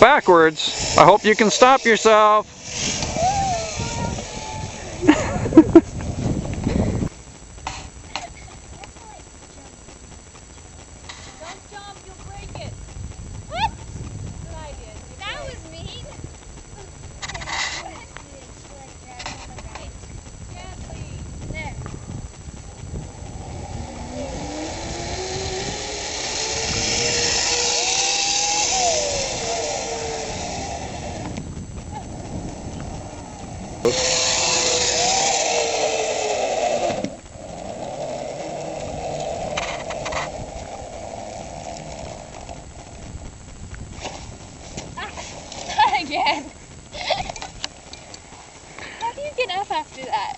backwards. I hope you can stop yourself. Ah, again. How do you get up after that?